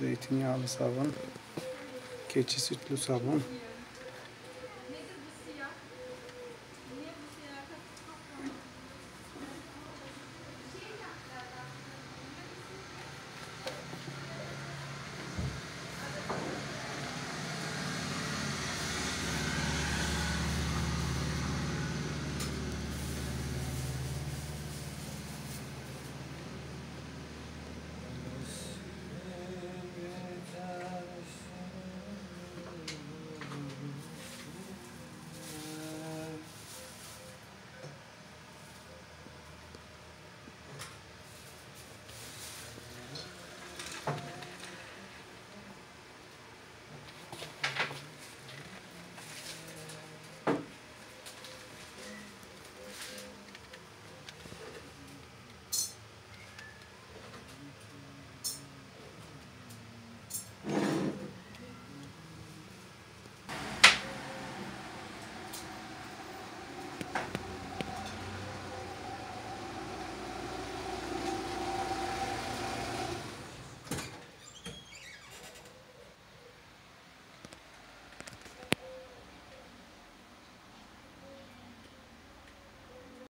Zeytinyağlı sabun. Keçi sütlü sabun.